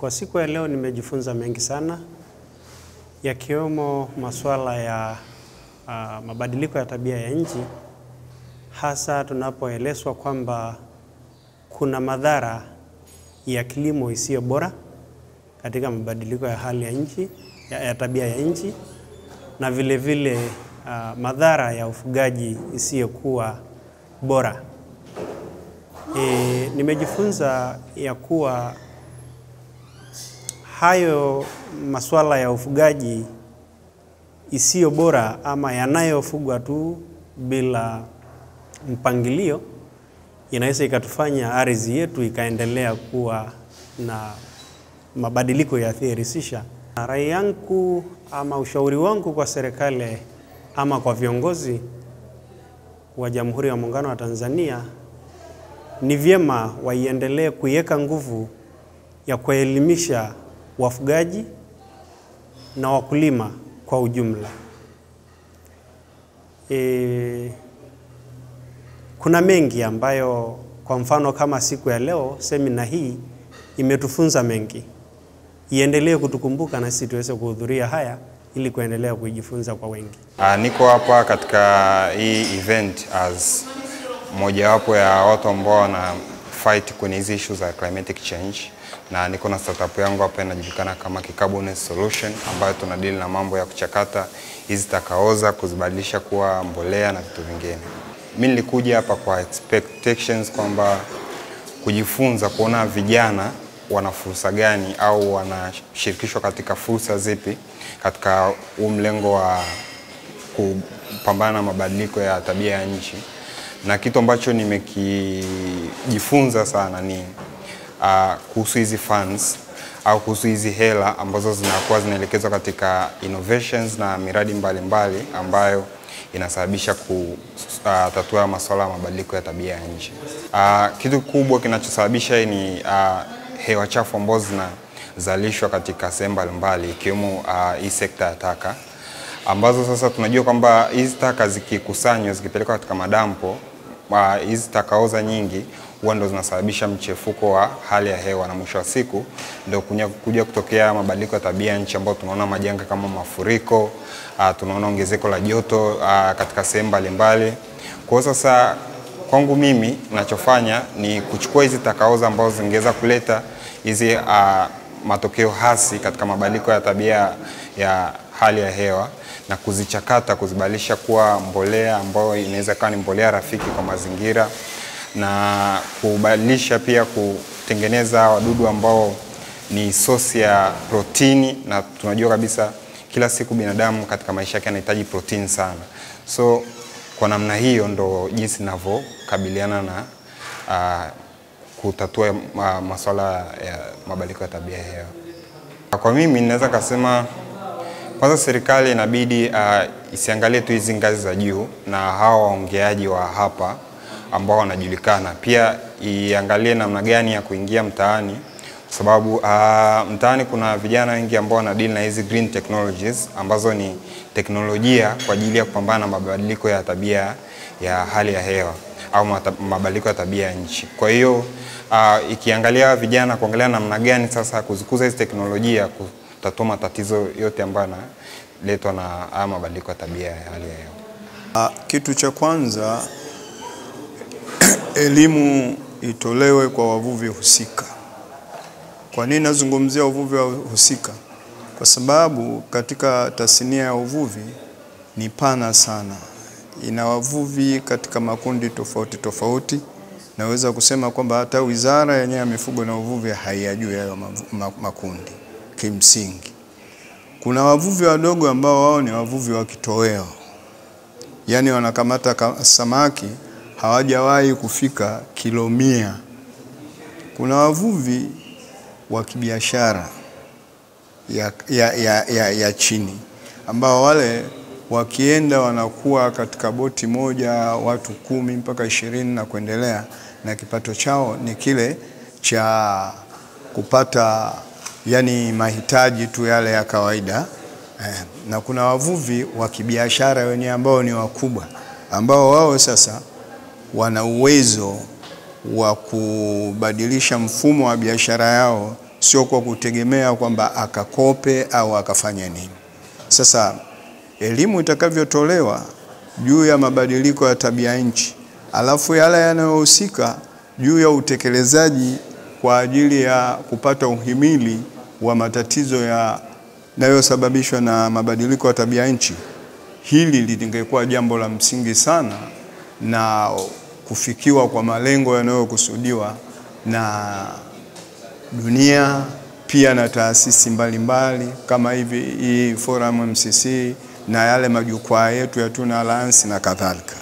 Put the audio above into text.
Kwa siku ya leo nimejifunza mengi sana yakiwemo masuala ya uh, mabadiliko ya tabia ya nchi, hasa tunapoelezwa kwamba kuna madhara ya kilimo isiyo bora katika mabadiliko ya hali ya nchi ya, ya tabia ya nchi na vile vile uh, madhara ya ufugaji isiyokuwa bora. E, nimejifunza ya kuwa hayo masuala ya ufugaji isiyo bora ama yanayofugwa tu bila mpangilio inaweza ikatufanya ardhi yetu ikaendelea kuwa na mabadiliko yasiyoridhisha. Rai yangu ama ushauri wangu kwa serikali ama kwa viongozi wa Jamhuri ya Muungano wa Tanzania ni vyema waiendelee kuiweka nguvu ya kuelimisha wafugaji na wakulima kwa ujumla. E, kuna mengi ambayo kwa mfano kama siku ya leo semina hii imetufunza mengi, iendelee kutukumbuka na sisi tuweze kuhudhuria haya ili kuendelea kujifunza kwa wengi. Uh, niko hapa katika hii event as mojawapo ya watu ambao wana fight kwenye hizi issues za climatic change, na niko na startup yangu hapa inajulikana kama Kikabone Solution ambayo tuna deal na mambo ya kuchakata hizi takaoza kuzibadilisha kuwa mbolea na vitu vingine. Mimi nilikuja hapa kwa expectations kwamba kujifunza kuona vijana wana fursa gani au wanashirikishwa katika fursa zipi katika huu mlengo wa kupambana na mabadiliko ya tabia ya nchi, na kitu ambacho nimekijifunza sana ni uh, kuhusu hizi funds au kuhusu hizi hela ambazo zinakuwa zinaelekezwa katika innovations na miradi mbalimbali mbali ambayo inasababisha kutatua uh, masuala ya mabadiliko ya tabia ya nchi. Uh, kitu kubwa kinachosababisha ni uh, hewa chafu ambazo zinazalishwa katika sehemu mbalimbali ikiwemo uh, hii sekta ya taka ambazo sasa tunajua kwamba hizi taka zikikusanywa zikipelekwa katika madampo hizi uh, takaoza nyingi huwa ndo zinasababisha mchefuko wa hali ya hewa na mwisho wa siku ndo kuja kutokea mabadiliko ya tabia nchi ambayo tunaona majanga kama mafuriko uh, tunaona ongezeko la joto uh, katika sehemu mbalimbali. Kwa hiyo sasa kwangu mimi nachofanya ni kuchukua hizi takaoza ambazo zingeweza kuleta hizi uh, matokeo hasi katika mabadiliko ya tabia ya hali ya hewa na kuzichakata kuzibadilisha kuwa mbolea ambayo inaweza kuwa ni mbolea rafiki kwa mazingira na kubadilisha pia kutengeneza wadudu ambao ni sosi ya protini, na tunajua kabisa kila siku binadamu katika maisha yake anahitaji protini sana. So kwa namna hiyo ndo jinsi ninavyokabiliana na uh, kutatua uh, masuala ya mabadiliko ya tabia ya hewa. Kwa mimi ninaweza kasema kwanza serikali inabidi uh, isiangalie tu hizi ngazi za juu na hawa waongeaji wa hapa ambao wanajulikana, pia iangalie namna gani ya kuingia mtaani, kwa sababu uh, mtaani kuna vijana wengi ambao wanadili na hizi green technologies ambazo ni teknolojia kwa ajili ya kupambana na mabadiliko ya tabia ya hali ya hewa au mabadiliko ya tabia ya nchi. Kwa hiyo uh, ikiangalia vijana kuangalia namna gani sasa kuzikuza hizi teknolojia kutatua matatizo yote ambayo yanaletwa na haya mabadiliko ya tabia ya hali ya hewa. Uh, kitu cha kwanza elimu itolewe kwa wavuvi husika. Kwa nini nazungumzia uvuvi wa husika? Kwa sababu katika tasnia ya uvuvi ni pana sana, ina wavuvi katika makundi tofauti tofauti. Naweza kusema kwamba hata wizara yenyewe ya mifugo na uvuvi haiyajui hayo makundi. Kimsingi kuna wavuvi wadogo ambao wao ni wavuvi wa kitoweo, yaani wanakamata samaki hawajawahi kufika kilo mia. Kuna wavuvi wa kibiashara ya, ya, ya, ya, ya chini ambao wale wakienda wanakuwa katika boti moja watu kumi mpaka ishirini na kuendelea, na kipato chao ni kile cha kupata yani mahitaji tu yale ya kawaida eh. Na kuna wavuvi wa kibiashara wenyewe ambao ni wakubwa ambao wao sasa wana uwezo wa kubadilisha mfumo wa biashara yao sio kwa kutegemea kwamba akakope au akafanya nini. Sasa elimu itakavyotolewa juu ya mabadiliko ya tabia nchi, alafu yale yanayohusika juu ya utekelezaji kwa ajili ya kupata uhimili wa matatizo yanayosababishwa na mabadiliko ya tabia nchi, hili lingekuwa jambo la msingi sana na kufikiwa kwa malengo yanayokusudiwa na dunia pia na taasisi mbalimbali mbali, kama hivi hii Forum MCC na yale majukwaa yetu ya Tuna Alliance na kadhalika.